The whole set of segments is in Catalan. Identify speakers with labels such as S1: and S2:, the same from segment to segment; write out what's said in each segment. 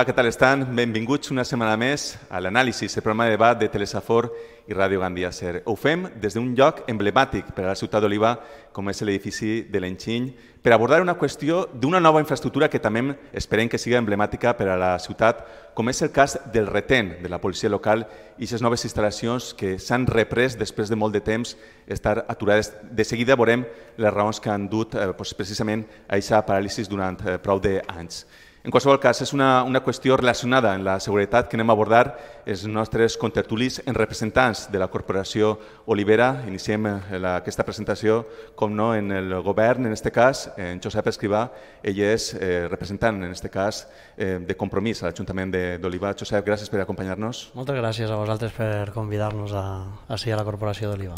S1: Hola, què tal estan? Benvinguts una setmana més a l'anàlisi, el programa de debat de Telesafor i Ràdio Gandia Ser. Ho fem des d'un lloc emblemàtic per a la ciutat d'Oliva, com és l'edifici de l'Enxiny, per abordar una qüestió d'una nova infraestructura que també esperem que sigui emblemàtica per a la ciutat, com és el cas del retén de la policia local i aquestes noves instal·lacions que s'han reprès després de molt de temps estar aturades. De seguida veurem les raons que han dut eh, precisament a aquesta paràlisi durant eh, prou d'anys. En qualsevol cas, és una, una qüestió relacionada amb la seguretat que anem a abordar els nostres contertulis en representants de la Corporació Olivera. Iniciem eh, la, aquesta presentació, com no, en el govern, en aquest cas, en Josep Escrivà. Ell és eh, representant, en aquest cas, eh, de compromís a l'Ajuntament d'Oliva. Josep, gràcies per acompanyar-nos.
S2: Moltes gràcies a vosaltres per convidar-nos a, a ser a la Corporació d'Oliva.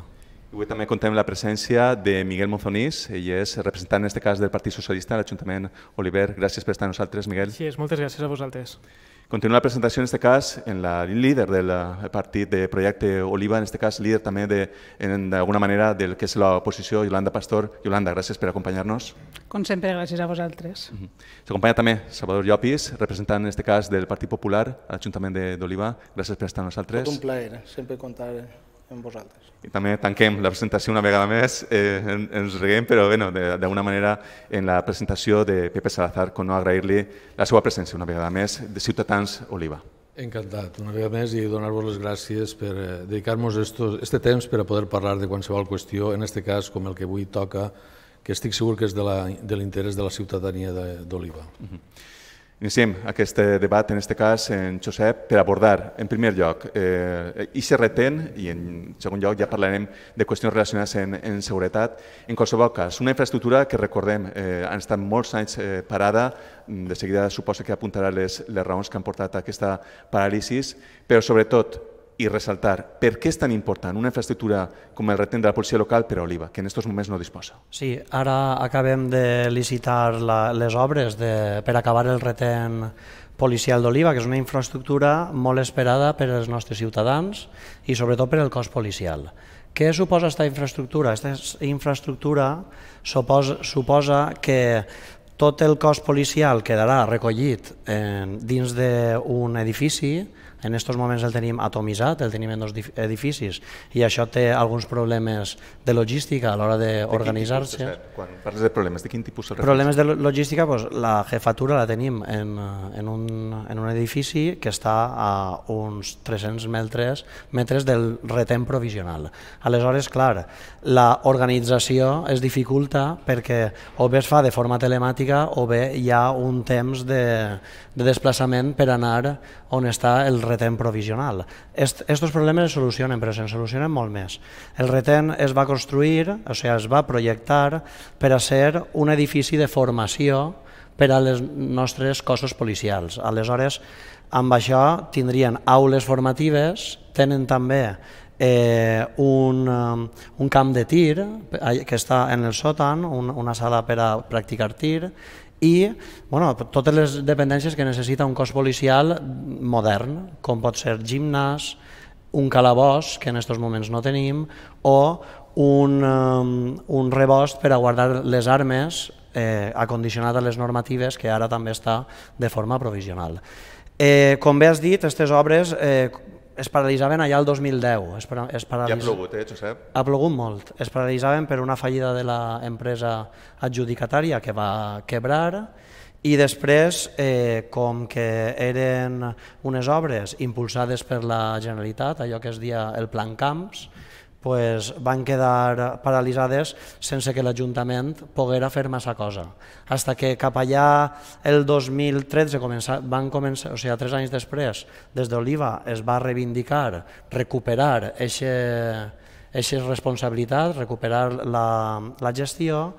S1: Avui també contem la presència de Miguel Monzonís, ell és representant en aquest cas del Partit Socialista a l'Ajuntament Oliver. Gràcies per estar amb nosaltres, Miguel.
S3: Sí, moltes gràcies a vosaltres.
S1: Continua la presentació en aquest cas en la líder del partit de Projecte Oliva, en aquest cas líder també d'alguna manera del que és l'oposició, Yolanda Pastor. Yolanda, gràcies per acompanyar-nos.
S4: Com sempre, gràcies a vosaltres. Uh
S1: -huh. S'acompanya també Salvador Llopis, representant en aquest cas del Partit Popular a l'Ajuntament d'Oliva. Gràcies per estar amb nosaltres.
S5: Tot un plaer, sempre contar amb vosaltres.
S1: I també tanquem la presentació una vegada més, eh, ens reguem, però bueno, d'alguna manera en la presentació de Pepe Salazar, com no agrair-li la seva presència una vegada més de Ciutadans Oliva.
S6: Encantat, una vegada més, i donar-vos les gràcies per eh, dedicar-nos este temps per a poder parlar de qualsevol qüestió, en aquest cas com el que avui toca, que estic segur que és de l'interès de, de la ciutadania d'Oliva. Uh -huh.
S1: Iniciem aquest debat, en aquest cas, en Josep, per abordar, en primer lloc, eh, i se retén, i en segon lloc ja parlarem de qüestions relacionades en, en seguretat. En qualsevol cas, una infraestructura que, recordem, eh, ha estat molts anys eh, parada, de seguida suposa que apuntarà les, les raons que han portat a aquesta paràlisi, però sobretot i ressaltar per què és tan important una infraestructura com el retén de la policia local per a Oliva, que en aquests moments no disposa.
S2: Sí, ara acabem de licitar la, les obres de, per acabar el retén policial d'Oliva, que és una infraestructura molt esperada per als nostres ciutadans i sobretot per al cos policial. Què suposa aquesta infraestructura? Aquesta infraestructura suposa, suposa que tot el cos policial quedarà recollit en, dins d'un edifici en aquests moments el tenim atomitzat, el tenim en dos edificis i això té alguns problemes de logística a l'hora d'organitzar-se.
S1: Quan parles de problemes, de quin tipus?
S2: Problemes de logística, doncs, la jefatura la tenim en, en, un, en un edifici que està a uns 300 metres, metres del retén provisional. Aleshores, clar, l'organització es dificulta perquè o bé es fa de forma telemàtica o bé hi ha un temps de, de desplaçament per anar on està el retén provisional. Estos problemes es solucionen, però se'n solucionen molt més. El retén es va construir, o sigui, es va projectar per a ser un edifici de formació per a les nostres cossos policials. Aleshores, amb això tindrien aules formatives, tenen també eh, un, un camp de tir que està en el sòtan, un, una sala per a practicar tir i bueno, totes les dependències que necessita un cos policial modern, com pot ser gimnàs, un calabós, que en aquests moments no tenim, o un, um, un rebost per a guardar les armes eh, acondicionat a les normatives, que ara també està de forma provisional. Eh, com bé has dit, aquestes obres eh, es paralitzaven allà el 2010. Es,
S1: es paralit... Ja ha plogut, eh, Josep?
S2: Ha plogut molt. Es paralitzaven per una fallida de l'empresa adjudicatària que va quebrar i després, eh, com que eren unes obres impulsades per la Generalitat, allò que es dia el Plan Camps, pues, van quedar paralitzades sense que l'Ajuntament poguera fer massa cosa. Hasta que cap allà el 2013 començar, van començar, o sigui, tres anys després, des d'Oliva es va reivindicar, recuperar aquesta responsabilitat, recuperar la, la gestió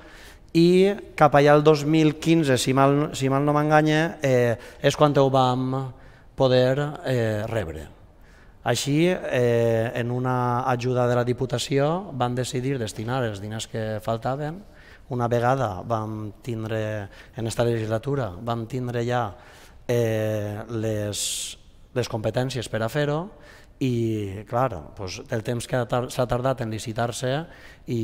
S2: i cap allà el 2015, si mal, si mal no m'enganya, eh, és quan ho vam poder eh, rebre. Així, eh, en una ajuda de la Diputació, van decidir destinar els diners que faltaven. Una vegada vam tindre, en aquesta legislatura, vam tindre ja eh, les, les competències per a fer-ho i, clar, doncs, el temps que s'ha tardat en licitar-se i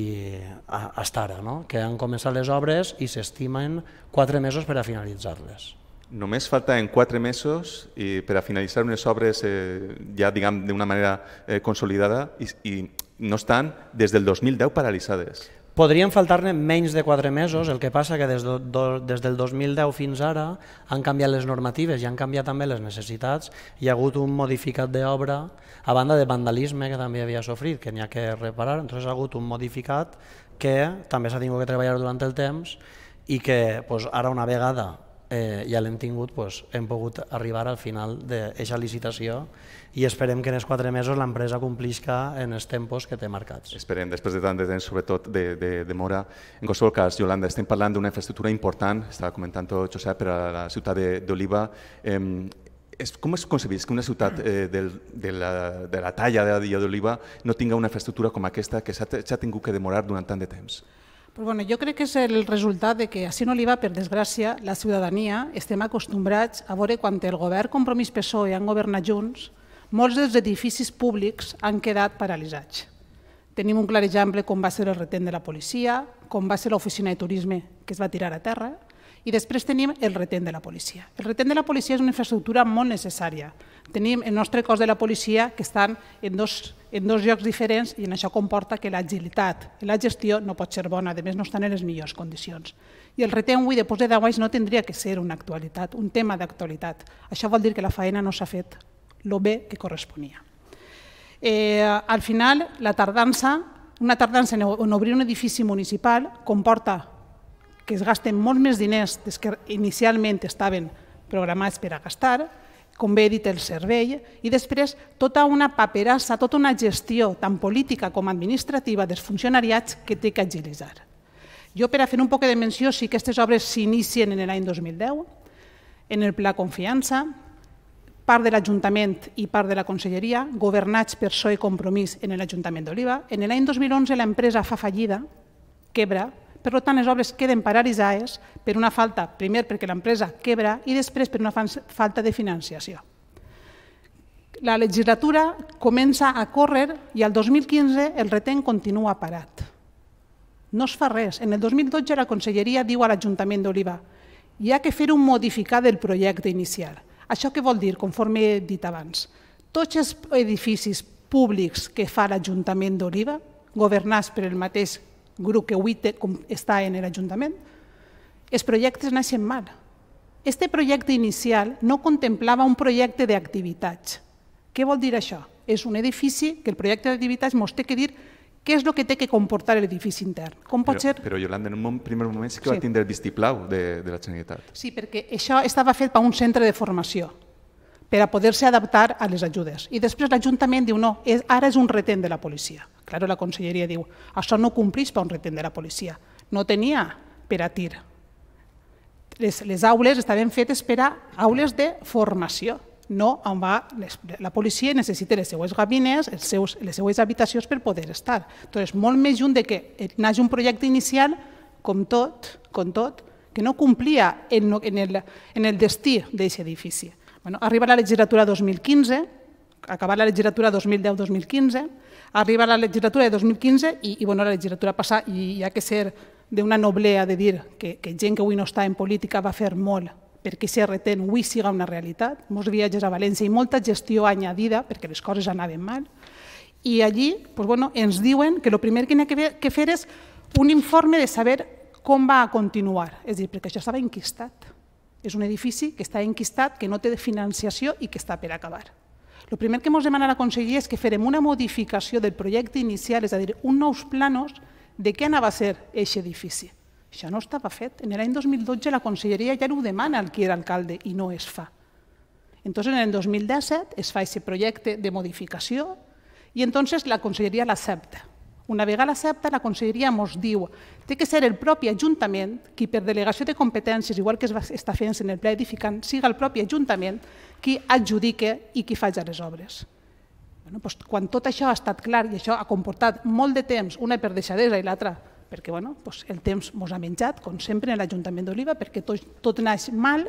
S2: hasta ara, no? que han començat les obres i s'estimen quatre mesos per a finalitzar-les.
S1: Només falta en quatre mesos i per a finalitzar unes obres eh, ja diguem d'una manera eh, consolidada i, i no estan des del 2010 paralitzades.
S2: Podrien faltar-ne menys de 4 mesos, el que passa que des, do, do, des del 2010 fins ara han canviat les normatives i han canviat també les necessitats. Hi ha hagut un modificat d'obra, a banda de vandalisme que també havia sofrit, que n'hi ha que reparar, entonces ha hagut un modificat que també s'ha tingut que treballar durant el temps i que pues, ara una vegada eh, ja l'hem tingut, pues, hem pogut arribar al final d'aquesta licitació i esperem que en els quatre mesos l'empresa complisca en els tempos que té marcats.
S1: Esperem, després de tant de temps, sobretot de, de, de mora. En qualsevol cas, Yolanda, estem parlant d'una infraestructura important, estava comentant tot Josep, per a la ciutat d'Oliva. Eh, és, com es concebís que una ciutat eh, del, de, la, de la talla de la d'Oliva no tinga una infraestructura com aquesta que s'ha tingut que demorar durant tant de temps?
S4: Pues bueno, jo crec que és el resultat de que a no Oliva, per desgràcia, la ciutadania estem acostumbrats a veure quan el govern Compromís PSOE han governat junts, molts dels edificis públics han quedat paralitzats. Tenim un clar exemple com va ser el retent de la policia, com va ser l'oficina de turisme que es va tirar a terra, i després tenim el retent de la policia. El retent de la policia és una infraestructura molt necessària. Tenim el nostre cos de la policia que estan en dos, en dos llocs diferents i en això comporta que l'agilitat i la gestió no pot ser bona, a més no estan en les millors condicions. I el retent avui, després de 10 anys, no tindria que ser una actualitat, un tema d'actualitat. Això vol dir que la feina no s'ha fet el bé que corresponia. Eh, al final, la tardança, una tardança en obrir un edifici municipal comporta que es gasten molt més diners des que inicialment estaven programats per a gastar, com bé he dit el servei, i després tota una paperassa, tota una gestió tant política com administrativa dels funcionariats que té que agilitzar. Jo, per a fer un poc de menció, si aquestes obres s'inicien en l'any 2010, en el Pla Confiança, part de l'Ajuntament i part de la Conselleria, governats per PSOE Compromís en l'Ajuntament d'Oliva. En l'any 2011 l'empresa fa fallida, quebra, per tant, les obres queden paralitzades per una falta, primer perquè l'empresa quebra i després per una falta de financiació. La legislatura comença a córrer i al 2015 el retent continua parat. No es fa res. En el 2012 la Conselleria diu a l'Ajuntament d'Oliva hi ha que fer un modificat del projecte inicial. Això què vol dir, conforme he dit abans? Tots els edificis públics que fa l'Ajuntament d'Oliva, governats per el mateix grup que avui té, com està en l'Ajuntament, els projectes naixen mal. Este projecte inicial no contemplava un projecte d'activitats. Què vol dir això? És un edifici que el projecte d'activitats ens té que dir què és el que té que comportar l'edifici intern. Com pot
S1: però,
S4: ser...
S1: Però, Yolanda, en un primer moment sí que sí. va tindre el vistiplau de, de la Generalitat.
S4: Sí, perquè això estava fet per un centre de formació per a poder-se adaptar a les ajudes. I després l'Ajuntament diu no, és, ara és un retent de la policia. Claro, la conselleria diu, això no complís per un retent de la policia. No tenia per a tir. Les, les aules estaven fetes per a aules de formació, no on va, les, la policia necessita les seues gabines, els seus, les seues habitacions per poder estar. Entonces, molt més junt de que n'hagi un projecte inicial, com tot, com tot, que no complia en, en, el, en el destí d'aquest edifici. Bueno, arriba la legislatura 2015, acabar la legislatura 2010-2015, Arriba la legislatura de 2015 i, i bueno, la legislatura passa i hi ha que ser d'una noblea de dir que, que gent que avui no està en política va fer molt perquè si retent avui siga una realitat, molts viatges a València i molta gestió añadida perquè les coses anaven mal. I allí pues bueno, ens diuen que el primer que hi ha que fer és un informe de saber com va a continuar, és a dir, perquè això estava enquistat. És un edifici que està enquistat, que no té financiació i que està per acabar. El primer que ens demana la Conselleria és que farem una modificació del projecte inicial, és a dir, un nous planos de què anava a ser aquest edifici. Això no estava fet. En l'any 2012 la Conselleria ja ho demana al qui era alcalde i no es fa. Entonces, en el 2017 es fa aquest projecte de modificació i entonces la Conselleria l'accepta. Una vegada l'accepta, la Conselleria ens diu té que ser el propi Ajuntament qui per delegació de competències, igual que es va estar fent en el ple edificant, siga el propi Ajuntament qui adjudique i qui faci les obres. Bueno, doncs, quan tot això ha estat clar i això ha comportat molt de temps, una per deixadesa i l'altra perquè bueno, doncs el temps ens ha menjat, com sempre en l'Ajuntament d'Oliva, perquè tot, tot naix mal,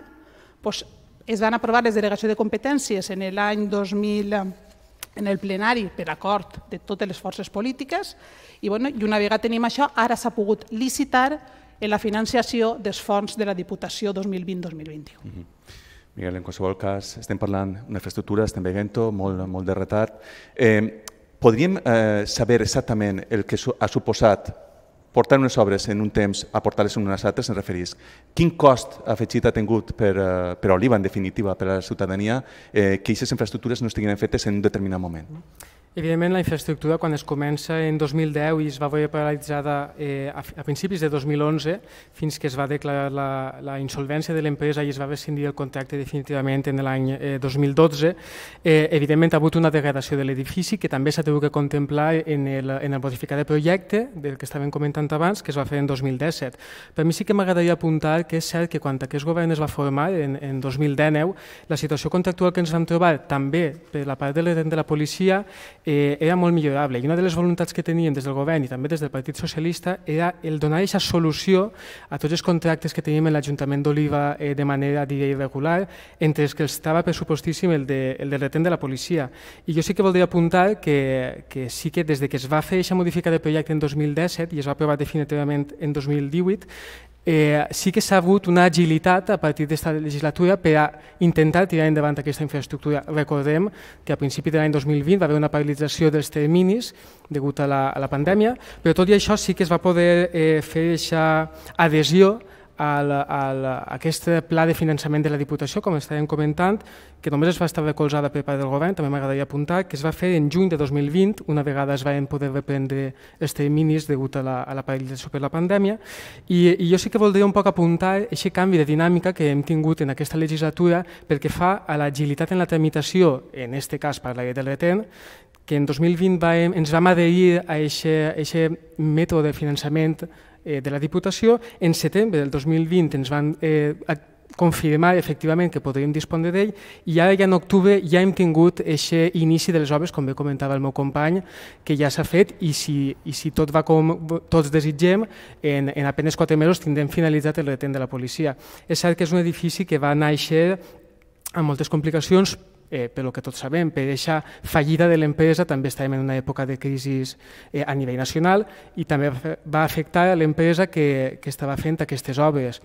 S4: doncs es van aprovar les delegacions de competències en l'any 2000 en el plenari per acord de totes les forces polítiques i, bueno, i una vegada tenim això, ara s'ha pogut licitar en la financiació dels fons de la Diputació 2020-2021. Mm -hmm.
S1: Miguel, en qualsevol cas, estem parlant d'una infraestructura, estem veient molt, molt de retard. Eh, podríem eh, saber exactament el que ha suposat portar unes obres en un temps a portar-les en unes altres, en referís. Quin cost afegit ha tingut per, eh, per Oliva, en definitiva, per a la ciutadania, eh, que aquestes infraestructures no estiguin fetes en un determinat moment?
S3: Evidentment, la infraestructura, quan es comença en 2010 i es va veure paralitzada eh, a, principis de 2011, fins que es va declarar la, la insolvència de l'empresa i es va rescindir el contracte definitivament en l'any eh, 2012, eh, evidentment ha hagut una degradació de l'edifici que també s'ha tingut que contemplar en el, en el modificat de projecte del que estàvem comentant abans, que es va fer en 2017. Per mi sí que m'agradaria apuntar que és cert que quan aquest govern es va formar, en, en 2019, la situació contractual que ens vam trobar també per la part de la policia eh, era molt millorable i una de les voluntats que teníem des del govern i també des del Partit Socialista era el donar aquesta solució a tots els contractes que teníem en l'Ajuntament d'Oliva eh, de manera diria, irregular, entre els que estava pressupostíssim el, de, el del retent de la policia. I jo sí que voldria apuntar que, que sí que des de que es va fer aquesta modificació de projecte en 2017 i es va aprovar definitivament en 2018, eh, sí que s'ha hagut una agilitat a partir d'esta legislatura per a intentar tirar endavant aquesta infraestructura. Recordem que a principi de l'any 2020 va haver una paralització dels terminis degut a la, a la pandèmia, però tot i això sí que es va poder eh, fer aquesta adhesió al, al, aquest pla de finançament de la Diputació, com estàvem comentant, que només es va estar recolzada per part del govern, també m'agradaria apuntar, que es va fer en juny de 2020, una vegada es van poder reprendre els terminis degut a la, a la paralització per la pandèmia, i, i jo sí que voldria un poc apuntar aquest canvi de dinàmica que hem tingut en aquesta legislatura perquè fa a l'agilitat en la tramitació, en aquest cas parlaré del retent, que en 2020 va, ens vam adherir a aquest mètode de finançament eh, de la Diputació. En setembre del 2020 ens van eh, confirmar efectivament que podríem disposar d'ell i ara ja en octubre ja hem tingut aquest inici de les obres, com bé comentava el meu company, que ja s'ha fet i si, i si tot va com tots desitgem, en, en apenes quatre mesos tindrem finalitzat el retent de la policia. És cert que és un edifici que va néixer amb moltes complicacions, eh, per lo que tots sabem, per aquesta fallida de l'empresa també estàvem en una època de crisi eh, a nivell nacional i també va afectar l'empresa que, que estava fent aquestes obres.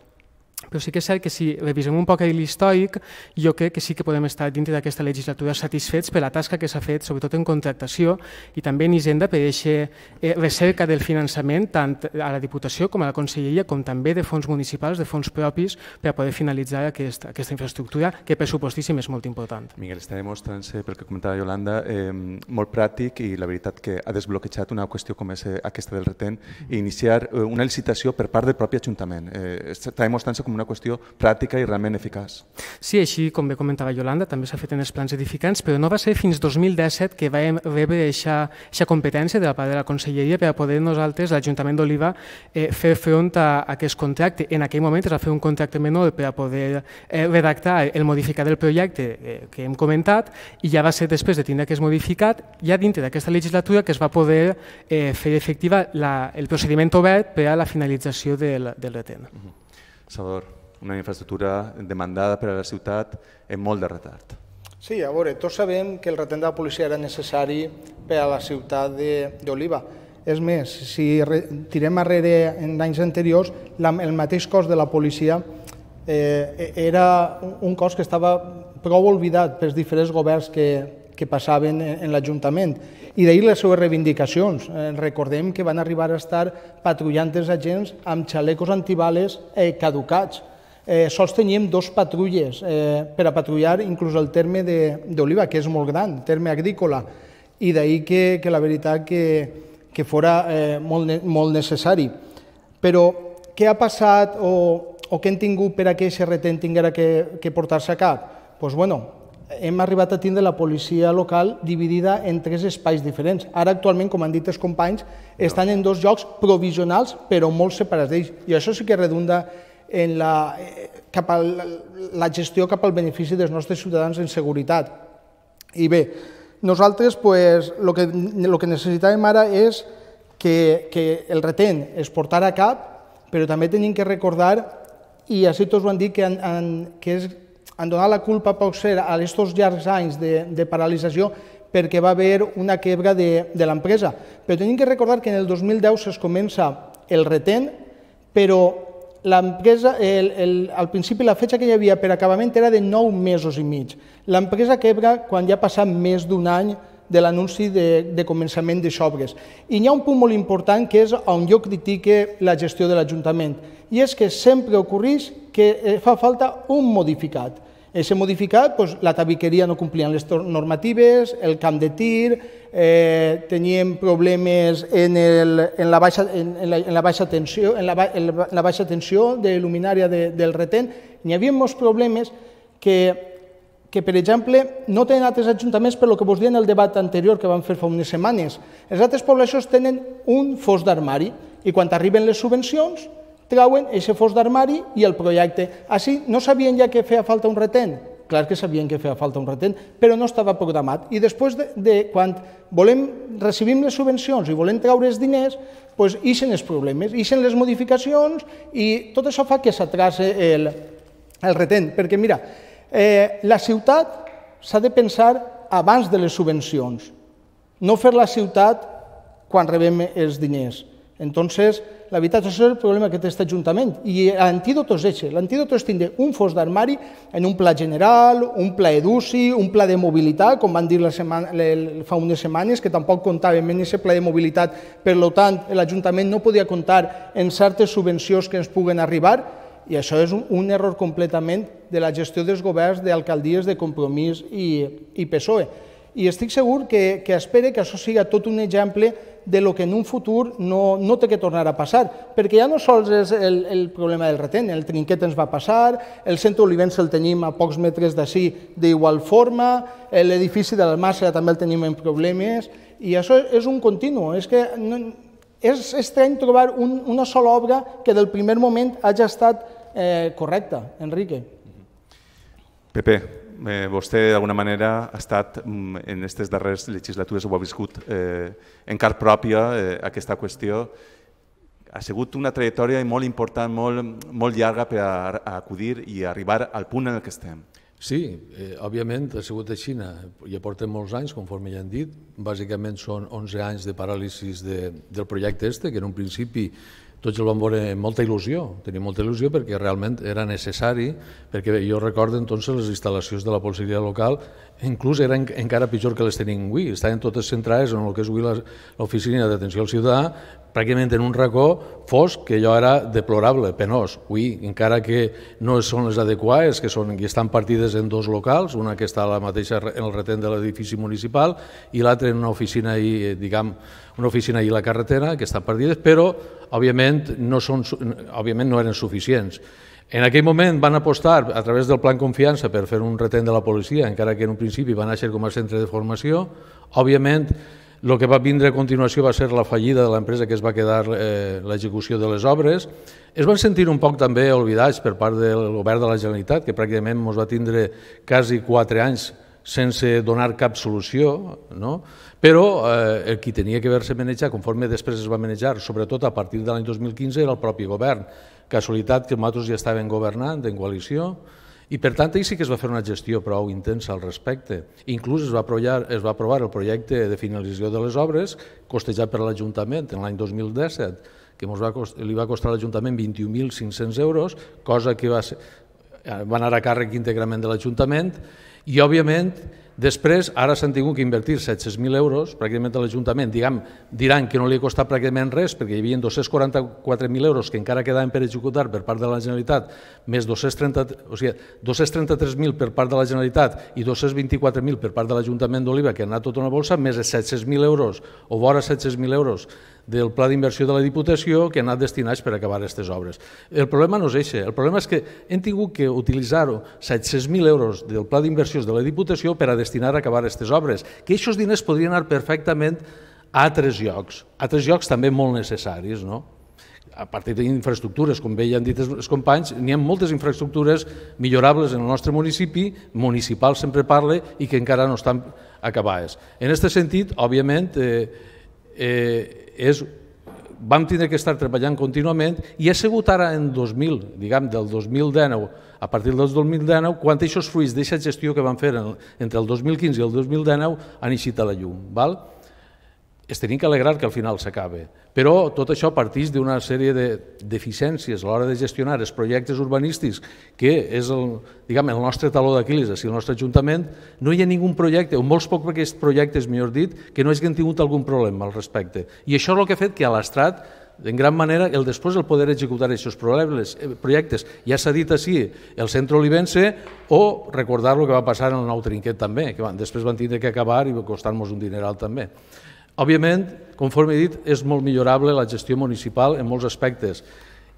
S3: Però sí que és cert que si revisem un poc l'històric, jo crec que sí que podem estar dintre d'aquesta legislatura satisfets per la tasca que s'ha fet, sobretot en contractació i també en Hisenda per aquesta eh, recerca del finançament tant a la Diputació com a la Conselleria, com també de fons municipals, de fons propis, per a poder finalitzar aquesta, aquesta infraestructura que pressupostíssim és molt important.
S1: Miguel, està demostrant-se, pel que comentava Yolanda, eh, molt pràctic i la veritat que ha desbloquejat una qüestió com és eh, aquesta del retent i iniciar eh, una licitació per part del propi Ajuntament. Eh, està demostrant-se com una qüestió pràctica i realment eficaç.
S3: Sí, així com bé comentava Yolanda, també s'ha fet en els plans edificants, però no va ser fins 2017 que vam rebre aquesta competència de la part de la Conselleria per a poder nosaltres, l'Ajuntament d'Oliva, eh, fer front a, a aquest contracte. En aquell moment es va fer un contracte menor per a poder eh, redactar el modificat del projecte eh, que hem comentat i ja va ser després de tindre aquest modificat, ja dintre d'aquesta legislatura que es va poder eh, fer efectiva la, el procediment obert per a la finalització del, del retent. Uh -huh.
S1: Salvador, una infraestructura demandada per a la ciutat en molt de retard.
S5: Sí, a veure, tots sabem que el retent de la policia era necessari per a la ciutat d'Oliva. És més, si tirem arrere en anys anteriors, la, el mateix cos de la policia eh, era un cos que estava prou oblidat pels diferents governs que, que passaven en, en l'Ajuntament. I d'ahir les seues reivindicacions. Eh, recordem que van arribar a estar patrullant els agents amb xalecos antibales eh, caducats. Eh, sols teníem dos patrulles eh, per a patrullar inclús el terme d'Oliva, que és molt gran, terme agrícola, i d'ahir que, que la veritat que, que fora eh, molt, molt necessari. Però què ha passat o, o què hem tingut per a que aquest retent tinguera que, que portar-se a cap? Doncs pues, bueno, hem arribat a tindre la policia local dividida en tres espais diferents. Ara, actualment, com han dit els companys, estan en dos llocs provisionals, però molt separats d'ells. I això sí que redunda en la, eh, cap la gestió cap al benefici dels nostres ciutadans en seguretat. I bé, nosaltres pues, el, que, el que necessitàvem ara és que, que el retent es portara a cap, però també tenim que recordar, i així tots ho han dit, que, han, han, que és han donat la culpa pot ser a aquests llargs anys de, de paralització perquè va haver una quebra de, de l'empresa. Però tenim que recordar que en el 2010 es comença el retent però l'empresa, al principi la fetge que hi havia per acabament era de 9 mesos i mig. L'empresa quebra quan ja ha passat més d'un any de l'anunci de, de començament de obres. I hi ha un punt molt important que és on jo critique la gestió de l'Ajuntament, i és que sempre ocorreix que eh, fa falta un modificat. Ese modificat, doncs, la tabiqueria no complia les normatives, el camp de tir, eh, teníem problemes en, el, en, la baixa, en, en, la, en la baixa tensió, en la, en la baixa tensió de luminària de, del retent. N'hi havia molts problemes que que, per exemple, no tenen altres ajuntaments per lo que vos deia en el debat anterior que vam fer fa unes setmanes. Les altres poblacions tenen un fos d'armari i quan arriben les subvencions trauen aquest fos d'armari i el projecte. Així no sabien ja que feia falta un retent? Clar que sabien que feia falta un retent, però no estava programat. I després de, de quan volem, recibim les subvencions i volem treure els diners, doncs ixen els problemes, ixen les modificacions i tot això fa que s'atrase el, el retent. Perquè mira, Eh, la ciutat s'ha de pensar abans de les subvencions, no fer la ciutat quan rebem els diners. Entonces, la veritat, això és el problema que té aquest Ajuntament. I l'antídot és aquest. L'antídot és tindre un fos d'armari en un pla general, un pla d'UCI, un pla de mobilitat, com van dir la setmana, fa unes setmanes, que tampoc comptàvem en aquest pla de mobilitat. Per tant, l'Ajuntament no podia comptar en certes subvencions que ens puguen arribar, i això és un, un error completament de la gestió dels governs d'alcaldies de Compromís i, i PSOE. I estic segur que, que espere que això siga tot un exemple de lo que en un futur no, no té que tornar a passar, perquè ja no sols és el, el problema del retent, el trinquet ens va passar, el centre Olivens el tenim a pocs metres d'ací d'igual forma, l'edifici de l'Almàcia també el tenim en problemes, i això és un continu, és que no, és estrany trobar un, una sola obra que del primer moment hagi estat eh, correcta, Enrique.
S1: Pepe, eh, vostè d'alguna manera ha estat mm, en aquestes darreres legislatures, ho ha viscut eh, en car pròpia eh, aquesta qüestió. Ha sigut una trajectòria molt important, molt, molt llarga per a, a acudir i arribar al punt en el que estem.
S6: Sí, eh, òbviament ha sigut així, ja portem molts anys, conforme ja han dit, bàsicament són 11 anys de paràlisis de, del projecte este, que en un principi tots el vam veure amb molta il·lusió, tenia molta il·lusió perquè realment era necessari, perquè bé, jo recordo doncs les instal·lacions de la policia local, inclús eren encara pitjor que les tenim avui, estaven totes centrades en el que és avui l'oficina d'atenció al ciutadà, pràcticament en un racó fosc que allò era deplorable, penós. Avui, encara que no són les adequades, que, són, que estan partides en dos locals, una que està a la mateixa en el retent de l'edifici municipal i l'altra en una oficina i, diguem, una oficina i la carretera, que estan partides, però, òbviament, no, són, òbviament no eren suficients. En aquell moment van apostar a través del plan confiança per fer un retent de la policia, encara que en un principi va néixer com a centre de formació. Òbviament, el que va vindre a continuació va ser la fallida de l'empresa que es va quedar eh, l'execució de les obres. Es van sentir un poc també oblidats per part del govern de la Generalitat, que pràcticament ens va tindre quasi quatre anys sense donar cap solució, no? però eh, el qui tenia que haver-se manejat, conforme després es va manejar, sobretot a partir de l'any 2015, era el propi govern. Casualitat que nosaltres ja estaven governant en coalició, i per tant, ahir sí que es va fer una gestió prou intensa al respecte. Inclús es va, aprovar, es va aprovar el projecte de finalització de les obres, costejat per l'Ajuntament en l'any 2017, que va li va costar a l'Ajuntament 21.500 euros, cosa que va, ser, eh, va anar a càrrec íntegrament de l'Ajuntament, i òbviament Després, ara s'han tingut que invertir 700.000 euros, pràcticament a l'Ajuntament, diguem, diran que no li ha costat pràcticament res, perquè hi havia 244.000 euros que encara quedaven per executar per part de la Generalitat, més 230, o sigui, 233.000 per part de la Generalitat i 224.000 per part de l'Ajuntament d'Oliva, que han anat tota una bolsa, més de 700.000 euros, o vora 700.000 euros del pla d'inversió de la Diputació que han anat destinats per acabar aquestes obres. El problema no és això, el problema és que hem tingut que utilitzar 700.000 euros del pla d'inversions de la Diputació per a destinar a acabar aquestes obres, que aquests diners podrien anar perfectament a altres llocs, a altres llocs també molt necessaris, no? a partir d'infraestructures, com bé ja han dit els companys, n'hi ha moltes infraestructures millorables en el nostre municipi, municipal sempre parle, i que encara no estan acabades. En aquest sentit, òbviament, eh, eh, és, vam tindre que estar treballant contínuament i ha sigut ara en 2000, diguem, del 2019, a partir del 2019, quan aquests fruits d'aquesta gestió que van fer entre el 2015 i el 2019 han eixit a la llum. Val? Es tenim que alegrar que al final s'acabe. Però tot això parteix d'una sèrie de deficiències a l'hora de gestionar els projectes urbanístics, que és el, diguem, el nostre taló d'Aquiles, si el nostre Ajuntament, no hi ha ningú projecte, o molts pocs projectes, millor dit, que no hagin tingut algun problema al respecte. I això és el que ha fet que a l'Estrat en gran manera el després el poder executar aquests eh, projectes. Ja s'ha dit així el centre olivense o recordar el que va passar en el nou trinquet també, que van, després van tindre que acabar i costar-nos un dineral també. Òbviament, conforme he dit, és molt millorable la gestió municipal en molts aspectes.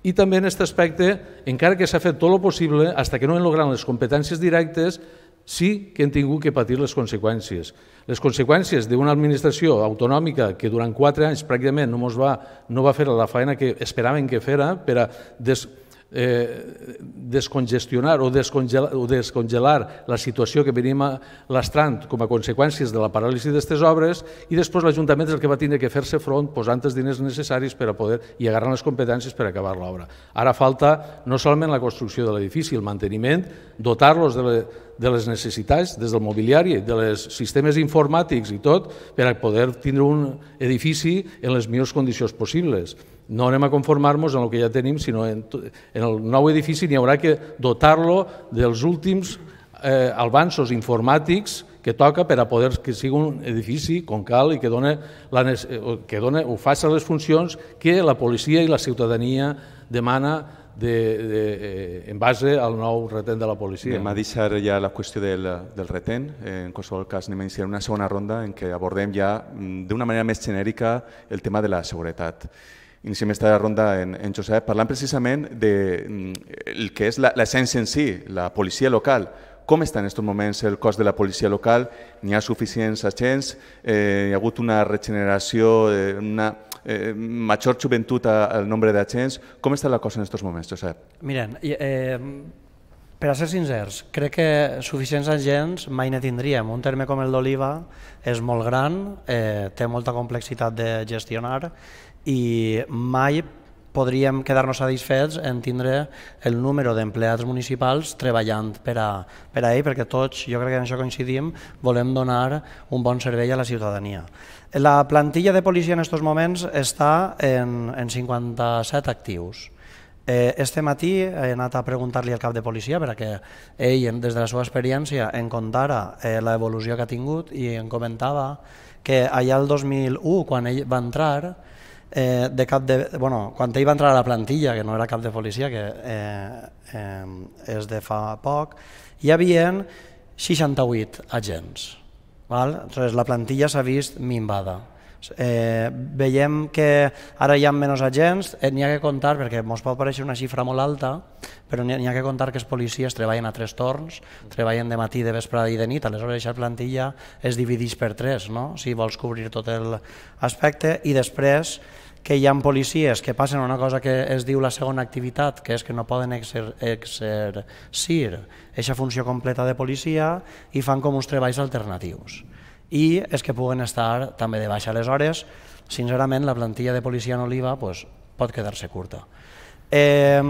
S6: I també en aquest aspecte, encara que s'ha fet tot el possible, fins que no han lograt les competències directes, sí que han tingut que patir les conseqüències. Les conseqüències d'una administració autonòmica que durant quatre anys pràcticament no, va, no va fer la feina que esperaven que fera per a des, eh, descongestionar o descongelar, o descongelar la situació que venim lastrant com a conseqüències de la paràlisi d'aquestes obres i després l'Ajuntament és el que va tindre que fer-se front posant els diners necessaris per a poder i agarrar les competències per acabar l'obra. Ara falta no solament la construcció de l'edifici, el manteniment, dotar-los de, le, de les necessitats des del mobiliari, de les sistemes informàtics i tot, per a poder tindre un edifici en les millors condicions possibles no anem a conformar-nos en el que ja tenim, sinó en, en el nou edifici n'hi haurà que dotar-lo dels últims eh, avanços informàtics que toca per a poder que sigui un edifici com cal i que, done la, que done, ho faci les funcions que la policia i la ciutadania demana de, de, eh, en base al nou retén de la policia.
S1: Anem a deixar ja la qüestió del, del retén. En qualsevol cas anem a iniciar una segona ronda en què abordem ja mm, d'una manera més genèrica el tema de la seguretat. Iniciem esta ronda en, en Josep, parlant precisament de mm, el que és l'essència en si, la policia local. Com està en aquests moments el cos de la policia local? N'hi ha suficients agents? Eh, hi ha hagut una regeneració, eh, una eh, major joventut al nombre d'agents? Com està la cosa en aquests moments, Josep?
S2: Miren, eh, per a ser sincers, crec que suficients agents mai ne tindríem. Un terme com el d'Oliva és molt gran, eh, té molta complexitat de gestionar i mai podríem quedar-nos satisfets en tindre el número d'empleats municipals treballant per a, per a ell, perquè tots, jo crec que en això coincidim, volem donar un bon servei a la ciutadania. La plantilla de policia en aquests moments està en, en 57 actius. Eh, este matí he anat a preguntar-li al cap de policia perquè ell, des de la seva experiència, en contara eh, l'evolució que ha tingut i en comentava que allà el 2001, quan ell va entrar, eh, de cap de... Bueno, quan ell va entrar a la plantilla, que no era cap de policia, que eh, eh, és de fa poc, hi havia 68 agents. Val? Entonces, la plantilla s'ha vist minvada. Eh, veiem que ara hi ha menys agents, eh, n'hi ha que comptar, perquè ens pot pareixer una xifra molt alta, però n'hi ha, ha que comptar que els policies treballen a tres torns, treballen de matí, de vespre i de nit, aleshores aquesta plantilla es divideix per tres, no? si vols cobrir tot l'aspecte, i després que hi ha policies que passen una cosa que es diu la segona activitat, que és que no poden exer exercir aquesta funció completa de policia i fan com uns treballs alternatius. I és que puguen estar també de baixa. Aleshores, sincerament, la plantilla de policia en Oliva pues, pot quedar-se curta. Eh,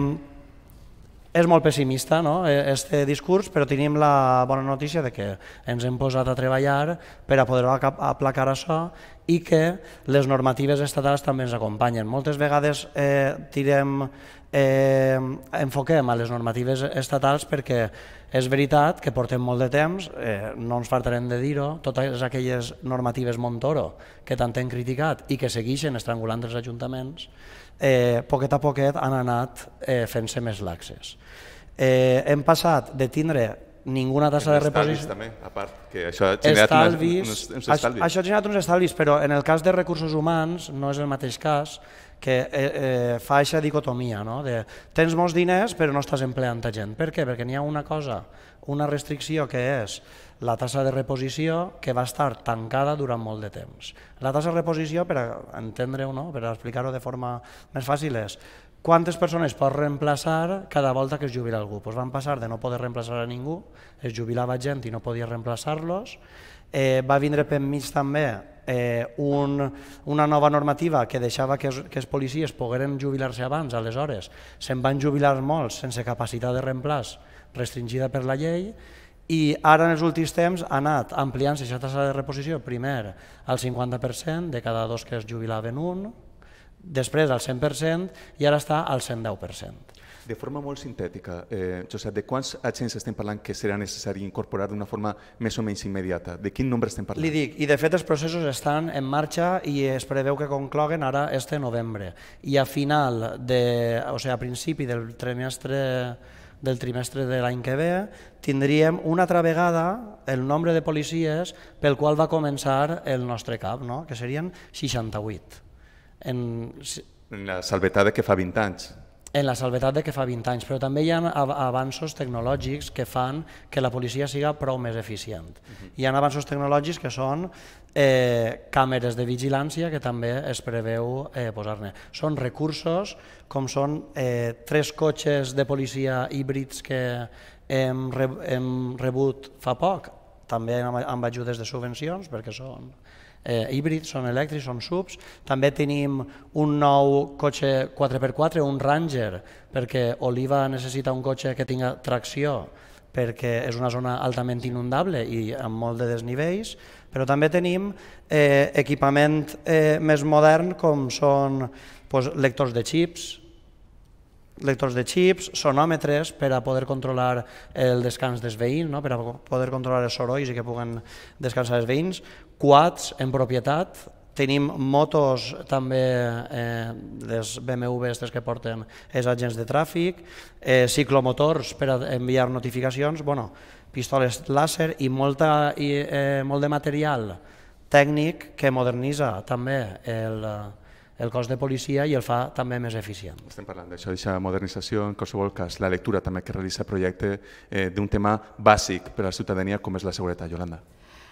S2: és molt pessimista no? este discurs, però tenim la bona notícia de que ens hem posat a treballar per a poder aplacar això i que les normatives estatals també ens acompanyen. Moltes vegades eh, tirem, eh, enfoquem a les normatives estatals perquè és veritat que portem molt de temps, eh, no ens faltarem de dir-ho, totes aquelles normatives Montoro que tant hem criticat i que segueixen estrangulant els ajuntaments, eh, poquet a poquet han anat eh, fent-se més laxes. Eh, hem passat de tindre ninguna tassa de reposició...
S1: també, a part, que això ha generat estalvis, uns, uns estalvis.
S2: Això, això ha generat uns estalvis, però en el cas de recursos humans no és el mateix cas que eh, eh, fa aquesta dicotomia, no? de tens molts diners però no estàs empleant a gent. Per què? Perquè n'hi ha una cosa, una restricció que és la tassa de reposició que va estar tancada durant molt de temps. La tassa de reposició, per entendre-ho, no? per explicar-ho de forma més fàcil, és quantes persones pot reemplaçar cada volta que es jubila algú. Pues van passar de no poder reemplaçar a ningú, es jubilava gent i no podia reemplaçar-los, eh, va vindre per mig també eh, un, una nova normativa que deixava que els, que els policies pogueren jubilar-se abans, aleshores se'n van jubilar molts sense capacitat de reemplaç restringida per la llei i ara en els últims temps ha anat ampliant-se aquesta tassa de reposició, primer al 50% de cada dos que es jubilaven un, després al 100% i ara està al 110%.
S1: De forma molt sintètica, eh, Josep, de quants agents estem parlant que serà necessari incorporar d'una forma més o menys immediata? De quin nombre estem parlant?
S2: Li dic, i de fet els processos estan en marxa i es preveu que concloguen ara este novembre. I a final, de, o sigui, a principi del trimestre del trimestre de l'any que ve, tindríem una altra vegada el nombre de policies pel qual va començar el nostre CAP, no? que serien 68. En,
S1: en la salvetada que fa 20 anys
S2: en la salvetat de que fa 20 anys, però també hi ha avanços tecnològics que fan que la policia siga prou més eficient. Uh -huh. Hi ha avanços tecnològics que són eh, càmeres de vigilància que també es preveu eh, posar-ne. Són recursos com són eh, tres cotxes de policia híbrids que hem, re hem rebut fa poc, també amb, amb ajudes de subvencions perquè són eh, híbrids, són elèctrics, són subs. També tenim un nou cotxe 4x4, un Ranger, perquè Oliva necessita un cotxe que tinga tracció perquè és una zona altament inundable i amb molt de desnivells, però també tenim eh, equipament eh, més modern com són pues, lectors de xips, lectors de xips, sonòmetres per a poder controlar el descans dels veïns, no? per a poder controlar els sorolls i que puguen descansar els veïns, quads en propietat, tenim motos també, eh, les BMW aquestes que porten els agents de tràfic, eh, ciclomotors per a enviar notificacions, bueno, pistoles làser i, molta, i eh, molt de material tècnic que modernitza també el, el cos de policia i el fa també més eficient.
S1: Estem parlant d'això, d'aquesta modernització, en qualsevol cas, la lectura també que realitza el projecte eh, d'un tema bàsic per a la ciutadania com és la seguretat. Yolanda.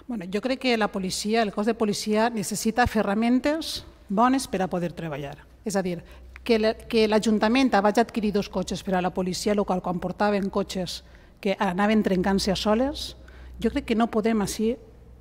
S4: Bueno, jo crec que la policia, el cos de policia necessita ferramentes bones per a poder treballar. És a dir, que l'Ajuntament vaig adquirir dos cotxes per a la policia local quan portaven cotxes que anaven trencant-se a soles, jo crec que no podem així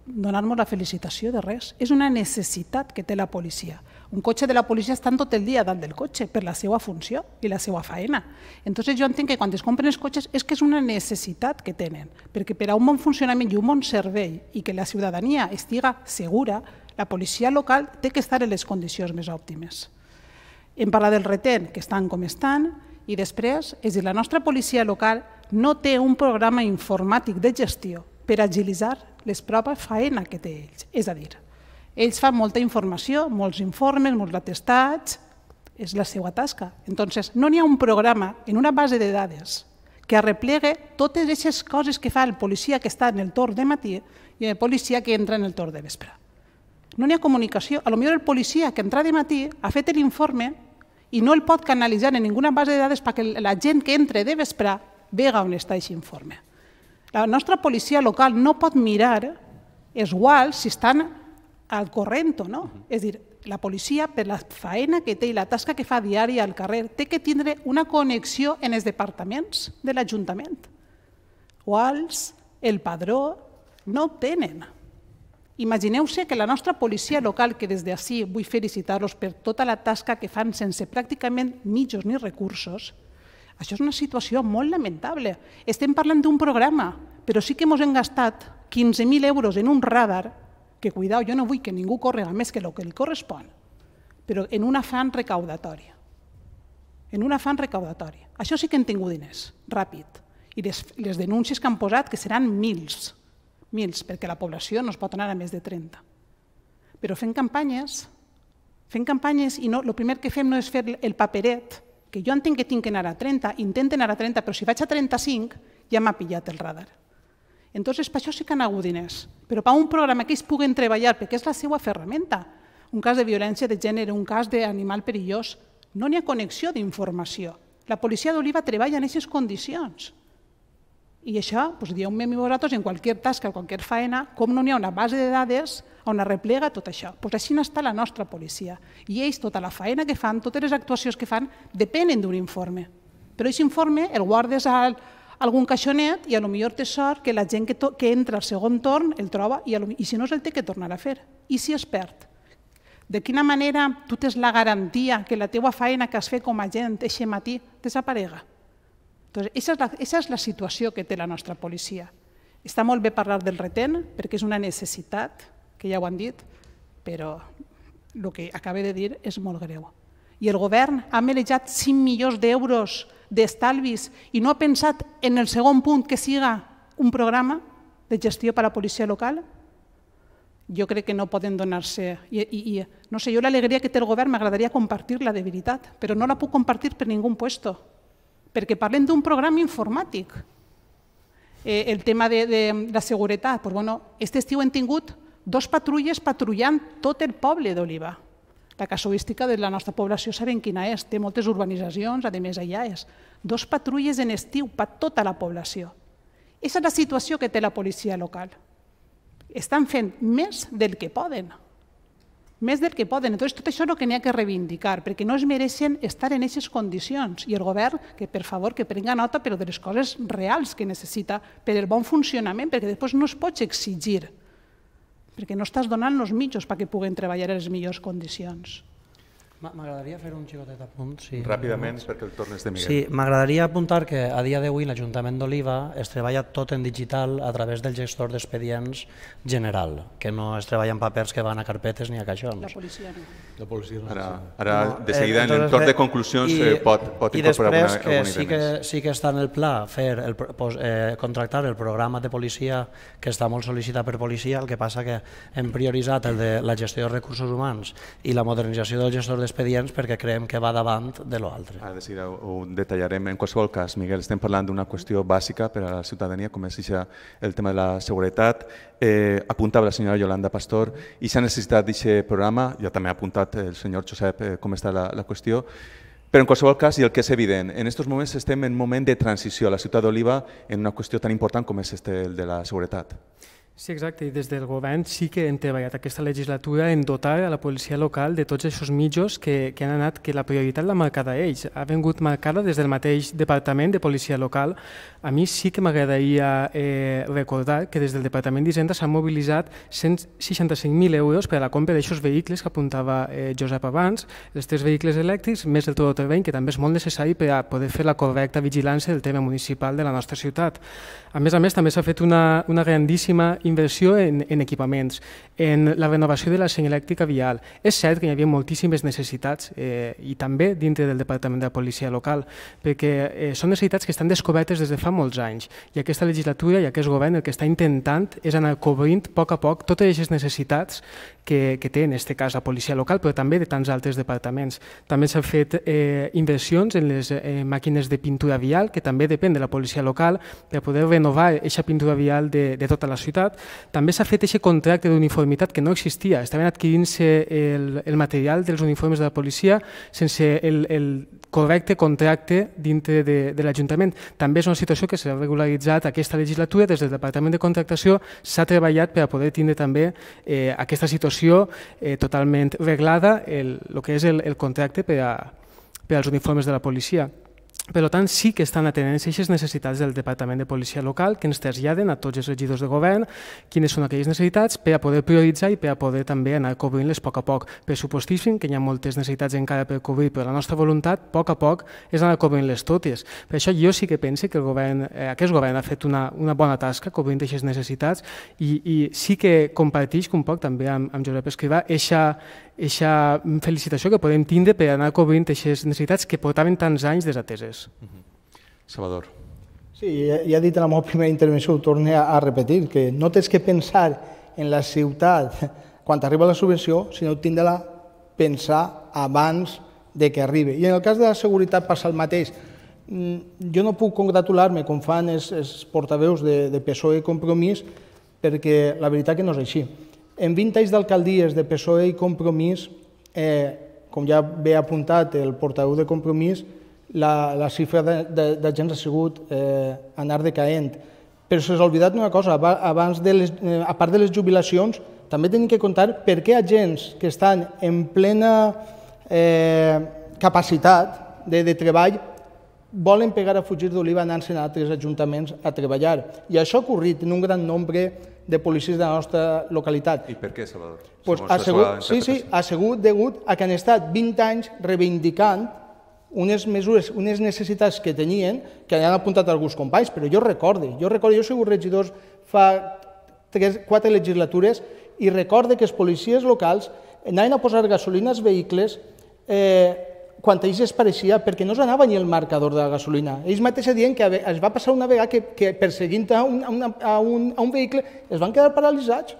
S4: donar-nos la felicitació de res. És una necessitat que té la policia. Un cotxe de la policia està tot el dia dalt del cotxe per la seva funció i la seva faena. Entonces jo entenc que quan es compren els cotxes és que és una necessitat que tenen, perquè per a un bon funcionament i un bon servei i que la ciutadania estiga segura, la policia local té que estar en les condicions més òptimes. Hem parlat del retén, que estan com estan, i després, és dir, la nostra policia local no té un programa informàtic de gestió per agilitzar les proves faena que té ells. És a dir, ells fan molta informació, molts informes, molts atestats, és la seva tasca. Entonces, no n'hi ha un programa en una base de dades que arreplegue totes aquestes coses que fa el policia que està en el torn de matí i el policia que entra en el torn de vespre. No n'hi ha comunicació. A lo millor el policia que entra de matí ha fet l'informe i no el pot canalitzar en ninguna base de dades perquè la gent que entre de vespre vega on està aquest informe. La nostra policia local no pot mirar els guals si estan al corrent o no. És dir, la policia, per la faena que té i la tasca que fa diària al carrer, té que tindre una connexió en els departaments de l'Ajuntament. Guals, el padró, no tenen. Imagineu-se que la nostra policia local, que des d'ací vull felicitar-los per tota la tasca que fan sense pràcticament mitjos ni recursos, això és una situació molt lamentable. Estem parlant d'un programa, però sí que ens hem gastat 15.000 euros en un radar, que cuidao, jo no vull que ningú correga més que el que li correspon, però en un afán recaudatori. En un afán recaudatori. Això sí que hem tingut diners, ràpid. I les, les denúncies que han posat, que seran mils, mils, perquè la població no es pot anar a més de 30. Però fent campanyes, fent campanyes i no, el primer que fem no és fer el paperet que jo entenc que tinc que anar a 30, intenten anar a 30, però si vaig a 35 ja m'ha pillat el radar. Entonces, per això sí que han hagut diners, però per un programa que ells puguen treballar, perquè és la seva ferramenta, un cas de violència de gènere, un cas d'animal perillós, no n'hi ha connexió d'informació. La policia d'Oliva treballa en aquestes condicions. I això, doncs, dieu-me vosaltres en qualsevol tasca, en qualsevol faena, com no n'hi ha una base de dades on arreplega tot això. Doncs així està la nostra policia. I ells, tota la faena que fan, totes les actuacions que fan, depenen d'un informe. Però aquest informe el guardes al, algun caixonet i a lo millor té sort que la gent que, que entra al segon torn el troba i, lo, i si no el té que tornar a fer. I si es perd? De quina manera tu tens la garantia que la teua feina que has fet com a gent aquest matí desaparega? Entonces, esa, és la, esa és la situació que té la nostra policia. Està molt bé parlar del retén, perquè és una necessitat, que ja ho han dit, però el que acaba de dir és molt greu. I el govern ha manejat 5 milions d'euros d'estalvis i no ha pensat en el segon punt que siga un programa de gestió per a la policia local? Jo crec que no poden donar-se... I, i, i, no sé, jo l'alegria que té el govern m'agradaria compartir-la de veritat, però no la puc compartir per ningú puesto, perquè parlen d'un programa informàtic. Eh, el tema de, de la seguretat, pues bueno, este estiu hem tingut dos patrulles patrullant tot el poble d'Oliva. La casuística de la nostra població sabem quina és, té moltes urbanitzacions, a més allà és. Dos patrulles en estiu per tota la població. Aquesta és la situació que té la policia local. Estan fent més del que poden. Més del que poden. Entonces, tot això és el que n'hi ha que reivindicar, perquè no es mereixen estar en aquestes condicions. I el govern, que per favor, que prenga nota, però de les coses reals que necessita per el bon funcionament, perquè després no es pot exigir perquè no estàs donant els mitjos perquè puguen treballar en les millors condicions.
S2: M'agradaria fer un xicotet apunt. Sí,
S1: Ràpidament, perquè el tornes de Miguel.
S2: Sí, m'agradaria apuntar que a dia d'avui l'Ajuntament d'Oliva es treballa tot en digital a través del gestor d'expedients general, que no es treballa en papers que van a carpetes ni a caixons.
S4: La policia no.
S6: La policia no
S1: Ara, ara
S2: No,
S1: de
S2: eh,
S1: seguida, en
S2: entonces,
S1: el torn de
S2: eh,
S1: conclusions,
S2: i-
S1: eh, pot, pot
S2: I
S1: incorporar
S2: després
S1: alguna,
S2: que
S1: alguna
S2: sí que,
S1: més.
S2: sí que està en el pla fer el, pos, eh, contractar el programa de policia que està molt sol·licitat per policia, el que passa que hem prioritzat el de la gestió de recursos humans i la modernització del gestor d'expedients perquè creiem que va davant de l'altre.
S1: Ara de seguida ho, detallarem. En qualsevol cas, Miguel, estem parlant d'una qüestió bàsica per a la ciutadania, com és el tema de la seguretat. Eh, apuntava la senyora Yolanda Pastor i s'ha necessitat d'aquest programa, ja també ha apuntat el senyor Josep eh, com està la, la qüestió, però en qualsevol cas, i el que és evident, en aquests moments estem en un moment de transició a la ciutat d'Oliva en una qüestió tan important com és este, el de la seguretat.
S3: Sí, exacte, i des del govern sí que hem treballat aquesta legislatura en dotar a la policia local de tots aquests mitjos que, que han anat, que la prioritat l'ha marcada ells. Ha vingut marcada des del mateix Departament de Policia Local. A mi sí que m'agradaria eh, recordar que des del Departament d'Hisenda s'han mobilitzat 165.000 euros per a la compra d'aixòs vehicles que apuntava eh, Josep abans, els tres vehicles elèctrics, més el todoterreny, que també és molt necessari per a poder fer la correcta vigilància del tema municipal de la nostra ciutat. A més a més, també s'ha fet una, una grandíssima inversió en, en equipaments, en la renovació de la senyalèctrica vial. És cert que hi havia moltíssimes necessitats eh, i també dintre del Departament de la Policia Local, perquè eh, són necessitats que estan descobertes des de fa molts anys i aquesta legislatura i aquest govern el que està intentant és anar cobrint a poc a poc totes aquestes necessitats que, que té en aquest cas la policia local, però també de tants altres departaments. També s'han fet eh, inversions en les eh, màquines de pintura vial, que també depèn de la policia local, per poder renovar aquesta pintura vial de, de tota la ciutat. També s'ha fet aquest contracte d'uniformitat que no existia. Estaven adquirint-se el, el material dels uniformes de la policia sense el, el correcte contracte dintre de, de l'Ajuntament. També és una situació que s'ha regularitzat aquesta legislatura. Des del Departament de Contractació s'ha treballat per a poder tindre també eh, aquesta situació eh, totalment reglada, el, el que és el, el contracte per, a, per als uniformes de la policia. Per tant, sí que estan atenent aquestes necessitats del Departament de Policia Local que ens traslladen a tots els regidors de govern quines són aquelles necessitats per a poder prioritzar i per a poder també anar cobrint-les a poc a poc. Pressupostíssim que hi ha moltes necessitats encara per cobrir, però la nostra voluntat, a poc a poc, és anar cobrint-les totes. Per això jo sí que pense que el govern, eh, aquest govern ha fet una, una bona tasca cobrint aquestes necessitats i, i sí que comparteix un poc també amb, amb Josep Escrivà eixa, eixa felicitació que podem tindre per anar cobrint aquestes necessitats que portaven tants anys desateses.
S1: Salvador.
S5: Sí, ja, ja he dit en la meva primera intervenció, ho torno a, a repetir, que no tens que pensar en la ciutat quan arriba la subvenció, sinó tindre-la pensar abans de que arribi. I en el cas de la seguretat passa el mateix. Mm, Jo no puc congratular-me, com fan els, els portaveus de, de PSOE i Compromís, perquè la veritat que no és així. En 20 anys d'alcaldies de PSOE i Compromís, eh, com ja ve apuntat el portaveu de Compromís, la, la xifra d'agents ha sigut eh, anar decaent. Però s'ha oblidat una cosa, aba- abans de les, eh, a part de les jubilacions, també tenim que comptar per què agents que estan en plena eh, capacitat de, de treball volen pegar a fugir d'Oliva anant-se a altres ajuntaments a treballar. I això ha ocorrit en un gran nombre de policies de la nostra localitat.
S1: I per què, Salvador?
S5: Pues ha
S1: seva
S5: sí, sí, ha sigut degut a que han estat 20 anys reivindicant unes mesures, unes necessitats que tenien, que han apuntat alguns companys, però jo recorde, jo recorde, jo he sigut regidor fa tres, quatre legislatures i recorde que els policies locals anaven a posar gasolina als vehicles eh, quan ells es pareixia perquè no s'anava ni el marcador de la gasolina. Ells mateixos diuen que es va passar una vegada que, que perseguint a un, a, una, a, un, a un vehicle es van quedar paralitzats.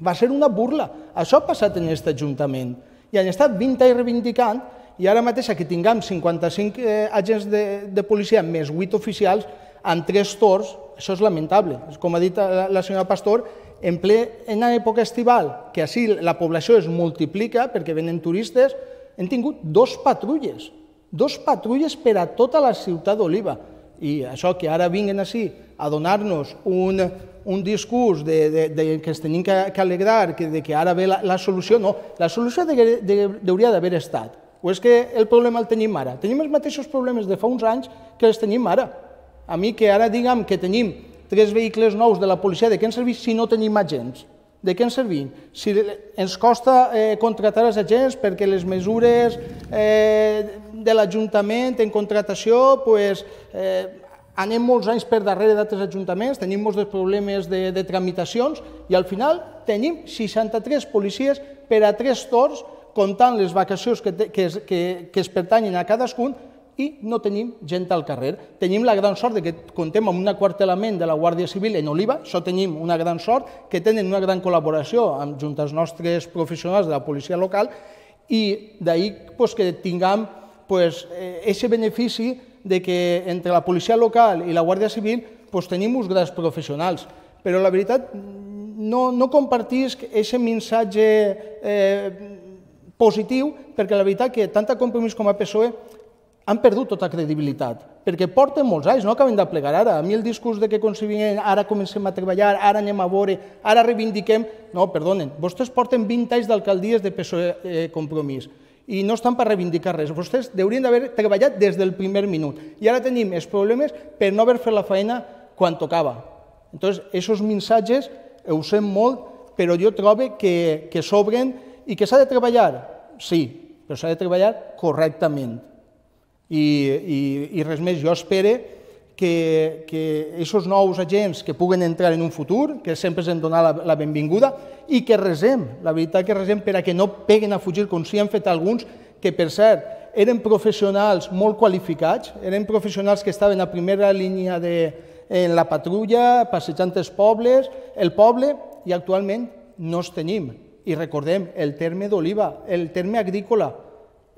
S5: Va ser una burla. Això ha passat en aquest Ajuntament. I han estat 20 anys reivindicant i ara mateix que tinguem 55 eh, agents de, de policia més 8 oficials en tres torns, això és lamentable. Com ha dit la, la senyora Pastor, en ple en època estival, que així la població es multiplica perquè venen turistes, hem tingut dos patrulles, dos patrulles per a tota la ciutat d'Oliva. I això que ara vinguen així a donar-nos un, un discurs de, de, de que ens tenim que, que alegrar, que, de que ara ve la, la solució, no, la solució de, de, hauria d'haver estat o és que el problema el tenim ara? Tenim els mateixos problemes de fa uns anys que els tenim ara. A mi que ara diguem que tenim tres vehicles nous de la policia, de què ens serveix si no tenim agents? De què ens servim? Si ens costa eh, contratar els agents perquè les mesures eh, de l'Ajuntament en contratació pues, eh, anem molts anys per darrere d'altres ajuntaments, tenim molts problemes de, de tramitacions i al final tenim 63 policies per a tres torns comptant les vacacions que, que, que, que es pertanyen a cadascun i no tenim gent al carrer. Tenim la gran sort de que contem amb un aquartelament de la Guàrdia Civil en Oliva, això tenim una gran sort, que tenen una gran col·laboració amb, junt als nostres professionals de la policia local i d'ahir pues, que tinguem pues, eh, benefici de que entre la policia local i la Guàrdia Civil pues, tenim uns grans professionals. Però la veritat, no, no compartisc aquest missatge eh, positiu, perquè la veritat que tant a Compromís com a PSOE han perdut tota credibilitat, perquè porten molts anys, no acaben de plegar ara. A mi el discurs de que concebien ara comencem a treballar, ara anem a veure, ara reivindiquem... No, perdonen, vostès porten 20 anys d'alcaldies de PSOE eh, Compromís i no estan per reivindicar res. Vostès haurien d'haver treballat des del primer minut. I ara tenim els problemes per no haver fet la feina quan tocava. Entonces, aquests missatges ho sent molt, però jo trobo que, que s'obren i que s'ha de treballar, sí, però s'ha de treballar correctament. I, i, i res més, jo espero que, que aquests nous agents que puguen entrar en un futur, que sempre ens hem donat la, la benvinguda, i que resem, la veritat que resem per a que no peguen a fugir, com si han fet alguns, que per cert, eren professionals molt qualificats, eren professionals que estaven a primera línia de, en la patrulla, passejant els pobles, el poble, i actualment no els tenim. I recordem, el terme d'oliva, el terme agrícola,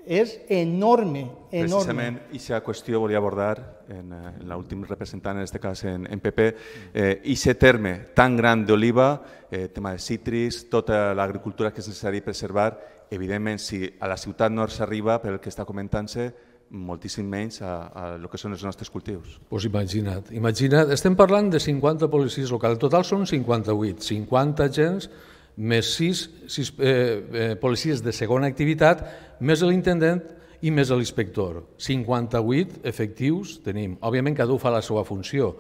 S5: és enorme, enorme.
S1: Precisament, aquesta qüestió volia abordar en, eh, en l'últim representant, en aquest cas en, en PP, eh, aquest terme tan gran d'oliva, eh, tema de citris, tota l'agricultura que és necessari preservar, evidentment, si a la ciutat no s'arriba, pel que està comentant-se, moltíssim menys a, a el que són els nostres cultius.
S6: Pues imagina't, imagina't, estem parlant de 50 policies locals, en total són 58, 50 agents més sis, sis eh, eh, policies de segona activitat, més l'intendent i més l'inspector. 58 efectius tenim. Òbviament cada un fa la seva funció.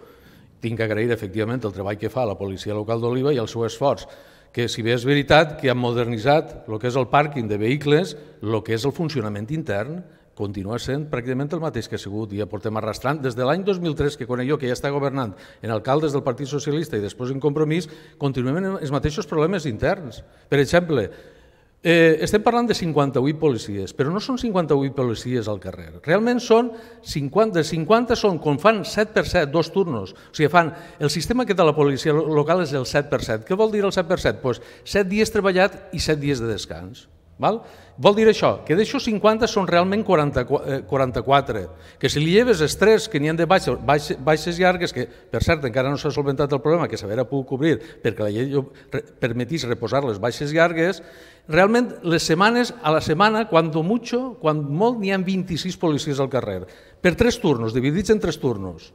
S6: Tinc que agrair efectivament el treball que fa la policia local d'Oliva i el seu esforç que si bé és veritat que han modernitzat el que és el pàrquing de vehicles, el que és el funcionament intern continua sent pràcticament el mateix que ha sigut i ja portem arrastrant des de l'any 2003 que conec jo, que ja està governant en alcaldes del Partit Socialista i després en Compromís, continuem amb els mateixos problemes interns. Per exemple, eh, estem parlant de 58 policies, però no són 58 policies al carrer. Realment són 50, de 50 són, com fan 7 per 7, dos turnos. O sigui, fan, el sistema que té la policia local és el 7 per 7. Què vol dir el 7 per 7? Pues 7 dies treballat i 7 dies de descans. Val? Vol dir això, que d'aixòs 50 són realment 40, 44, eh, que si li lleves els 3 que n'hi ha de baixes, baixes, baixes llargues, que per cert encara no s'ha solventat el problema, que s'haverà pogut cobrir perquè la llei permetís reposar les baixes llargues, realment les setmanes, a la setmana, quan mucho, quan molt, n'hi ha 26 policies al carrer, per tres turnos, dividits en tres turnos.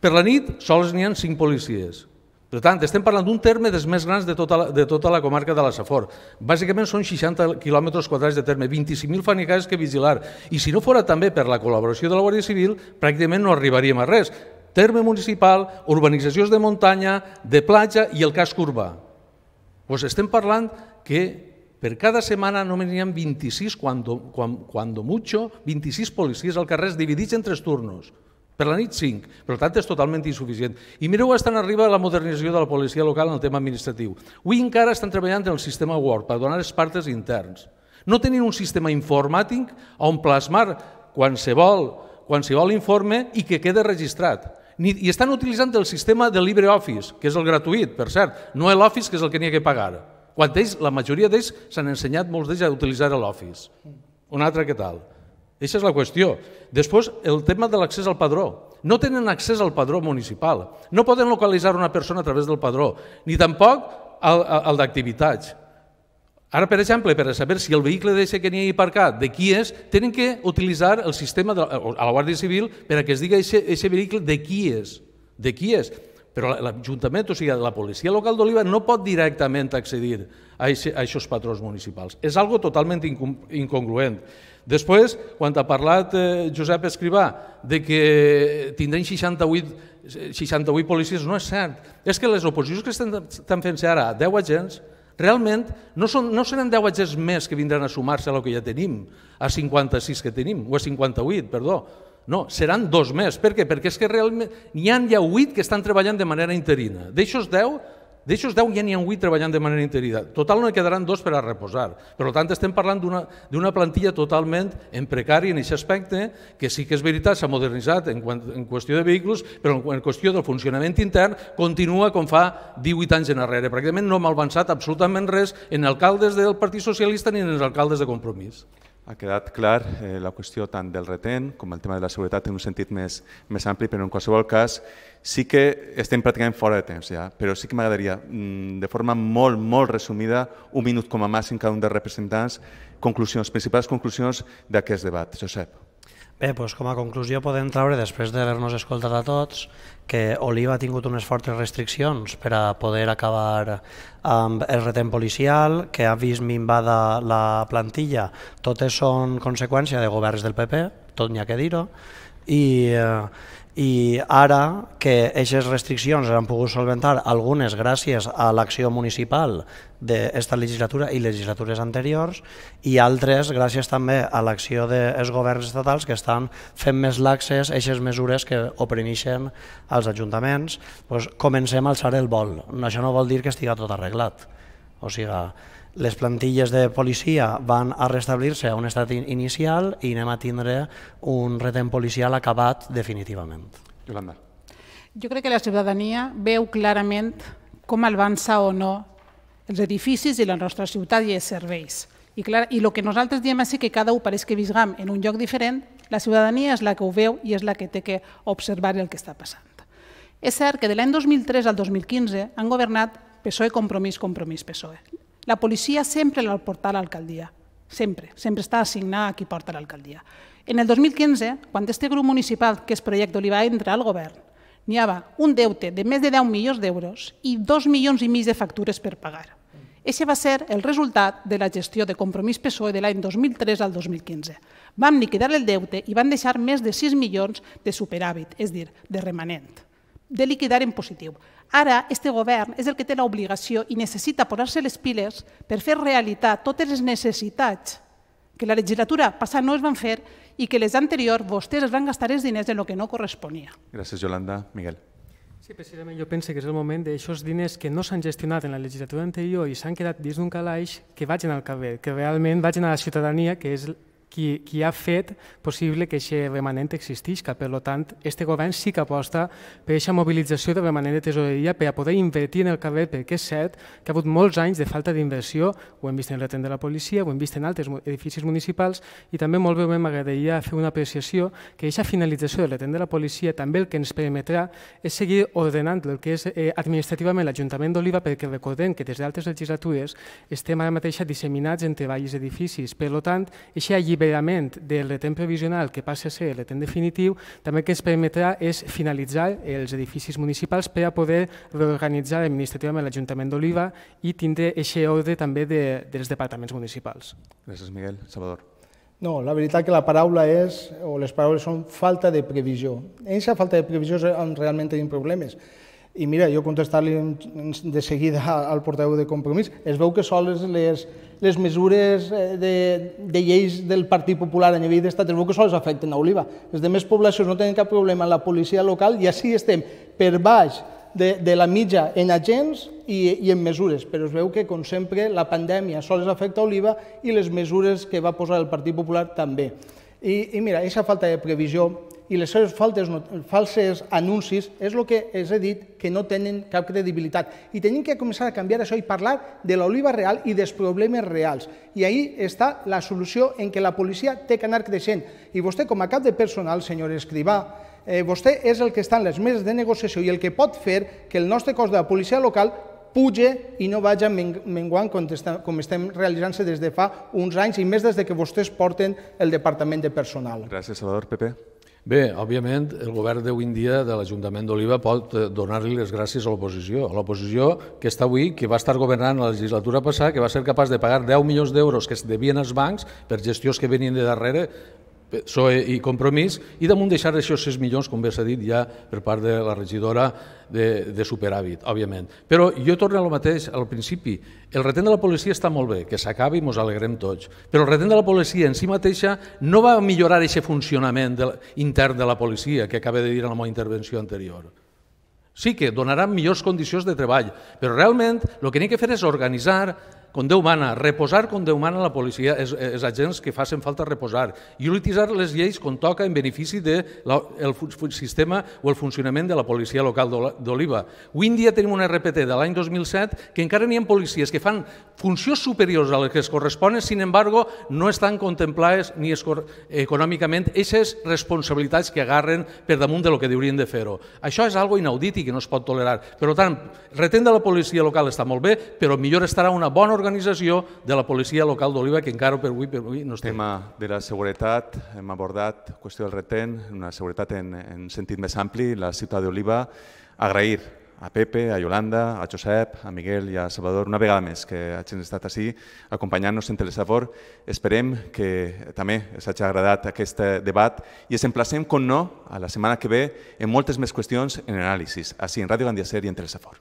S6: Per la nit, sols n'hi ha 5 policies. Per tant, estem parlant d'un terme dels més grans de tota, la, de tota la comarca de la Safor. Bàsicament són 60 quilòmetres quadrats de terme, 25.000 fanicades que vigilar. I si no fora també per la col·laboració de la Guàrdia Civil, pràcticament no arribaríem a res. Terme municipal, urbanitzacions de muntanya, de platja i el casc urbà. Pues estem parlant que Per cada setmana només n'hi ha 26, cuando, cuando mucho, 26 policies al carrer dividits en tres turnos. Per la nit 5, per tant és totalment insuficient. I mireu estan arriba la modernització de la policia local en el tema administratiu. Avui encara estan treballant en el sistema Word per donar els partes interns. No tenen un sistema informàtic on plasmar qualsevol, qualsevol informe i que quede registrat. Ni, I estan utilitzant el sistema de LibreOffice, que és el gratuït, per cert, no l'Office, que és el que n'hi ha que pagar. Quan ells, la majoria d'ells s'han ensenyat molts d'ells a utilitzar l'Office. Un altre què tal? Aquesta és la qüestió. Després, el tema de l'accés al padró. No tenen accés al padró municipal. No poden localitzar una persona a través del padró, ni tampoc al, al d'activitats. Ara, per exemple, per saber si el vehicle deixa que n'hi hagi aparcat, de qui és, tenen que utilitzar el sistema de, la Guàrdia Civil per a que es digui aquest vehicle de qui és. De qui és. Però l'Ajuntament, o sigui, la policia local d'Oliva no pot directament accedir a aquests patrons municipals. És algo totalment incongruent. Després, quan ha parlat eh, Josep Escrivà de que tindrem 68, 68 policies, no és cert. És que les oposicions que estan, estan fent-se ara, 10 agents, realment no, són, no seran 10 agents més que vindran a sumar-se a lo que ja tenim, a 56 que tenim, o a 58, perdó. No, seran dos més. Per què? Perquè és que realment n'hi ha ja 8 que estan treballant de manera interina. D'aixòs 10 D'aixòs 10 ja n'hi ha 8 treballant de manera interina. Total no quedaran dos per a reposar. Per tant, estem parlant d'una plantilla totalment en precari en aquest aspecte, que sí que és veritat, s'ha modernitzat en, en qüestió de vehicles, però en qüestió del funcionament intern continua com fa 18 anys en arrere. Pràcticament no hem avançat absolutament res en alcaldes del Partit Socialista ni en els alcaldes de Compromís.
S1: Ha quedat clar eh, la qüestió tant del retent com el tema de la seguretat en un sentit més, més ampli, però en qualsevol cas sí que estem pràcticament fora de temps ja, però sí que m'agradaria, mm, de forma molt, molt resumida, un minut com a màxim cada un dels representants, conclusions, principals conclusions d'aquest debat. Josep.
S2: Bé, doncs com a conclusió podem traure, després d'haver-nos escoltat a tots, que Oliva ha tingut unes fortes restriccions per a poder acabar amb el retent policial, que ha vist minvada la plantilla. Totes són conseqüència de governs del PP, tot n'hi ha que dir-ho, i eh, i ara que aquestes restriccions han pogut solventar algunes gràcies a l'acció municipal d'esta legislatura i legislatures anteriors i altres gràcies també a l'acció dels governs estatals que estan fent més laxes aquestes mesures que oprimeixen als ajuntaments, doncs comencem a alçar el vol. Això no vol dir que estigui tot arreglat. O sigui, les plantilles de policia van a restablir-se a un estat inicial i anem a tindre un retent policial acabat definitivament.
S1: Yolanda.
S4: Jo crec que la ciutadania veu clarament com avança o no els edificis i la nostra ciutat i els serveis. I, clar, i el que nosaltres diem és que cada un pareix que visgam en un lloc diferent, la ciutadania és la que ho veu i és la que té que observar el que està passant. És cert que de l'any 2003 al 2015 han governat PSOE, Compromís, Compromís, PSOE. La policia sempre la porta a l'alcaldia, sempre, sempre està assignada a qui porta l'alcaldia. En el 2015, quan este grup municipal, que és Projecte Oliva, entra al govern, n'hi havia un deute de més de 10 milions d'euros i 2 milions i mig de factures per pagar. Aquest va ser el resultat de la gestió de compromís PSOE de l'any 2003 al 2015. Vam liquidar el deute i van deixar més de 6 milions de superàvit, és dir, de remanent, de liquidar en positiu. Ara, este govern és el que té l'obligació i necessita posar-se les piles per fer realitat totes les necessitats que la legislatura passada no es van fer i que les anteriors vostès es van gastar els diners en el que no corresponia.
S1: Gràcies, Yolanda. Miguel.
S3: Sí, precisament jo penso que és el moment d'aixòs diners que no s'han gestionat en la legislatura anterior i s'han quedat dins d'un calaix que vagin al cabell, que realment vagin a la ciutadania, que és qui, qui ha fet possible que aquest remanent existisca. Per tant, este govern sí que aposta per aquesta mobilització de remanent de tesoreria per a poder invertir en el carrer, perquè és cert que ha hagut molts anys de falta d'inversió, ho hem vist en el de la policia, ho hem vist en altres edificis municipals, i també molt bé m'agradaria fer una apreciació que aquesta finalització del retent de la policia també el que ens permetrà és seguir ordenant el que és eh, administrativament l'Ajuntament d'Oliva, perquè recordem que des d'altres legislatures estem ara mateix disseminats entre valls edificis. Per tant, aquest alliberament del retent provisional que passa a ser el retent definitiu també que ens permetrà és finalitzar els edificis municipals per a poder reorganitzar administrativament l'Ajuntament d'Oliva i tindre aquest ordre també de, dels departaments municipals.
S1: Gràcies, Miguel. Salvador.
S5: No, la veritat que la paraula és, o les paraules són falta de previsió. En aquesta falta de previsió és on realment tenim problemes. I mira, jo contestar-li de seguida al portaveu de Compromís, es veu que sols les, les mesures eh, de, de lleis del Partit Popular a nivell d'estat, es veu que sols afecten a Oliva. Les demés poblacions no tenen cap problema en la policia local i així estem per baix de, de la mitja en agents i, i en mesures, però es veu que, com sempre, la pandèmia sols afecta a Oliva i les mesures que va posar el Partit Popular també. I, i mira, aquesta falta de previsió i les seves faltes, falses anuncis és el que els he dit que no tenen cap credibilitat. I tenim que començar a canviar això i parlar de l'oliva real i dels problemes reals. I ahí està la solució en què la policia té que anar creixent. I vostè, com a cap de personal, senyor Escrivà, eh, vostè és el que està en les meses de negociació i el que pot fer que el nostre cos de la policia local puge i no vagi menguant com, com estem realitzant-se des de fa uns anys i més des de que vostès porten el Departament de Personal.
S1: Gràcies, Salvador. Pepe.
S6: Bé, òbviament, el govern d'avui en dia de l'Ajuntament d'Oliva pot eh, donar-li les gràcies a l'oposició. A l'oposició que està avui, que va estar governant la legislatura passada, que va ser capaç de pagar 10 milions d'euros que es devien als bancs per gestions que venien de darrere PSOE i Compromís, i damunt deixar això 6 milions, com bé s'ha dit ja per part de la regidora de, de superàvit, òbviament. Però jo torno al mateix al principi. El retent de la policia està molt bé, que s'acabi i ens alegrem tots, però el retent de la policia en si mateixa no va millorar aquest funcionament de, intern de la policia que acaba de dir en la meva intervenció anterior. Sí que donaran millors condicions de treball, però realment el que hem de fer és organitzar com Déu mana, reposar com Déu mana la policia, els, els agents que facin falta reposar i utilitzar les lleis com toca en benefici del de sistema o el funcionament de la policia local d'Oliva. Avui dia tenim una RPT de l'any 2007 que encara n'hi ha policies que fan funcions superiors a les que es corresponen, sin embargo, no estan contemplades ni econòmicament aquestes responsabilitats que agarren per damunt de lo que haurien de fer-ho. Això és algo inaudit i que no es pot tolerar. Per tant, retent de la policia local està molt bé, però millor estarà una bona organització de la policia local d'Oliva, que encara per avui, per avui no estem.
S1: Tema de la seguretat, hem abordat qüestió del retent, una seguretat en, en sentit més ampli, la ciutat d'Oliva. Agrair a Pepe, a Yolanda, a Josep, a Miguel i a Salvador, una vegada més que hagin estat així acompanyant-nos en Telesafor. Esperem que també us hagi agradat aquest debat i ens emplacem, com no, a la setmana que ve en moltes més qüestions en anàlisis, així en Ràdio Gandia Ser i en Telesafor.